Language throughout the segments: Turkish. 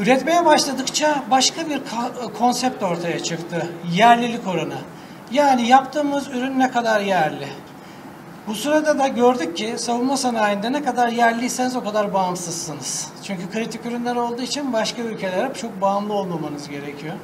Üretmeye başladıkça başka bir konsept ortaya çıktı. Yerlilik oranı. Yani yaptığımız ürün ne kadar yerli. Bu sırada da gördük ki savunma sanayinde ne kadar yerliyseniz o kadar bağımsızsınız. Çünkü kritik ürünler olduğu için başka ülkelere çok bağımlı olmamanız gerekiyor.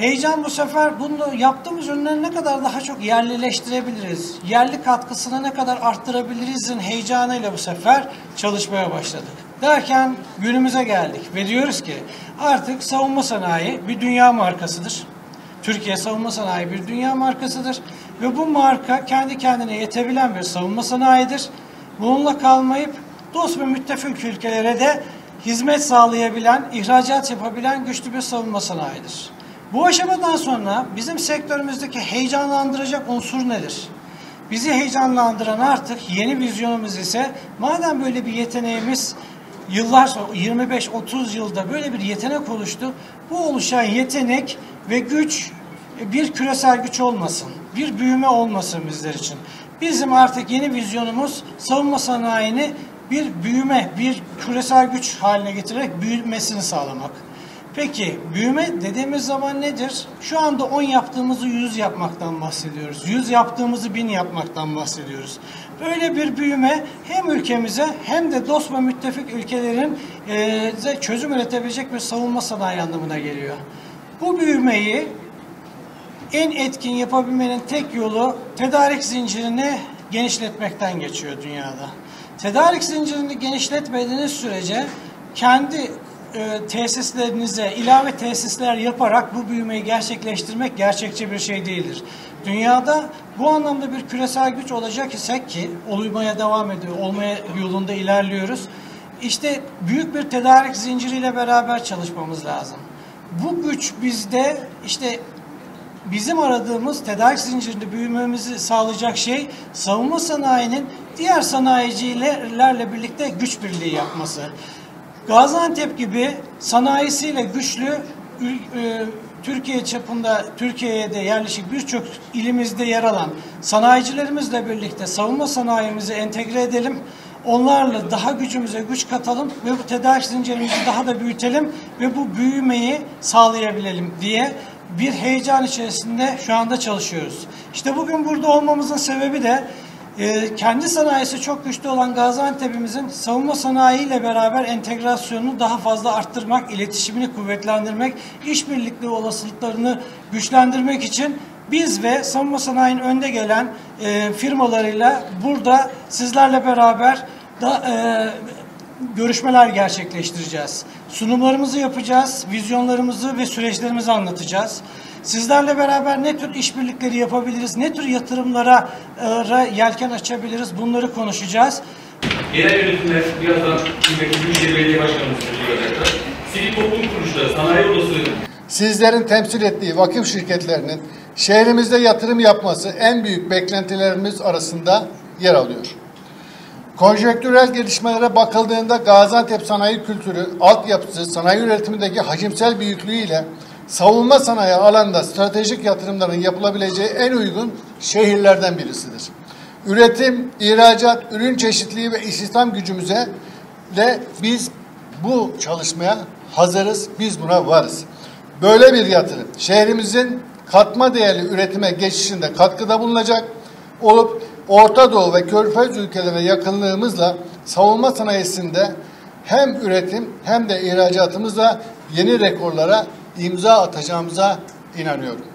Heyecan bu sefer bunu yaptığımız ürünleri ne kadar daha çok yerlileştirebiliriz, yerli katkısını ne kadar arttırabilirizin heyecanıyla bu sefer çalışmaya başladık. Derken günümüze geldik ve diyoruz ki artık savunma sanayi bir dünya markasıdır. Türkiye savunma sanayi bir dünya markasıdır ve bu marka kendi kendine yetebilen bir savunma sanayidir. Bununla kalmayıp dost ve müttefik ülkelere de hizmet sağlayabilen, ihracat yapabilen güçlü bir savunma sanayidir. Bu aşamadan sonra bizim sektörümüzdeki heyecanlandıracak unsur nedir? Bizi heyecanlandıran artık yeni vizyonumuz ise madem böyle bir yeteneğimiz yıllar sonra 25-30 yılda böyle bir yetenek oluştu. Bu oluşan yetenek ve güç bir küresel güç olmasın. Bir büyüme olmasın bizler için. Bizim artık yeni vizyonumuz savunma sanayini bir büyüme, bir küresel güç haline getirerek büyümesini sağlamak. Peki büyüme dediğimiz zaman nedir? Şu anda 10 yaptığımızı 100 yapmaktan bahsediyoruz. 100 yaptığımızı 1000 yapmaktan bahsediyoruz. Böyle bir büyüme hem ülkemize hem de dost ve müttefik ülkelerin e, çözüm üretebilecek bir savunma sanayi anlamına geliyor. Bu büyümeyi en etkin yapabilmenin tek yolu tedarik zincirini genişletmekten geçiyor dünyada. Tedarik zincirini genişletmediğiniz sürece kendi e, tesislerinize ilave tesisler yaparak bu büyümeyi gerçekleştirmek gerçekçi bir şey değildir. Dünyada bu anlamda bir küresel güç olacak isek ki olmaya devam ediyor, olmaya yolunda ilerliyoruz. İşte büyük bir tedarik zinciriyle beraber çalışmamız lazım. Bu güç bizde işte bizim aradığımız tedarik zincirinde büyümemizi sağlayacak şey savunma sanayinin diğer sanayicilerle birlikte güç birliği yapması. Gaziantep gibi sanayisiyle güçlü e, Türkiye çapında Türkiye'ye de yerleşik birçok ilimizde yer alan sanayicilerimizle birlikte savunma sanayimizi entegre edelim. Onlarla daha gücümüze güç katalım ve bu tedarik zincirimizi daha da büyütelim ve bu büyümeyi sağlayabilelim diye bir heyecan içerisinde şu anda çalışıyoruz. İşte bugün burada olmamızın sebebi de e, kendi sanayisi çok güçlü olan Gaziantep'imizin savunma sanayiyle beraber entegrasyonunu daha fazla arttırmak, iletişimini kuvvetlendirmek, işbirlikli olasılıklarını güçlendirmek için biz ve savunma sanayinin önde gelen e, firmalarıyla burada sizlerle beraber da, e, görüşmeler gerçekleştireceğiz. Sunumlarımızı yapacağız, vizyonlarımızı ve süreçlerimizi anlatacağız. Sizlerle beraber ne tür işbirlikleri yapabiliriz, ne tür yatırımlara e, yelken açabiliriz bunları konuşacağız. Genel yönetimler birazdan kıymetli Büyükşehir Belediye Başkanımız olacaklar. Sivil toplum kuruluşları, sanayi odası... Sizlerin temsil ettiği vakıf şirketlerinin şehrimizde yatırım yapması en büyük beklentilerimiz arasında yer alıyor. Konjektürel gelişmelere bakıldığında Gaziantep sanayi kültürü, altyapısı, sanayi üretimindeki hacimsel büyüklüğüyle savunma sanayi alanında stratejik yatırımların yapılabileceği en uygun şehirlerden birisidir. Üretim, ihracat, ürün çeşitliliği ve istihdam gücümüze de biz bu çalışmaya hazırız, biz buna varız. Böyle bir yatırım şehrimizin katma değerli üretime geçişinde katkıda bulunacak olup Orta Doğu ve Körfez ülkelerine yakınlığımızla savunma sanayisinde hem üretim hem de ihracatımızla yeni rekorlara imza atacağımıza inanıyorum.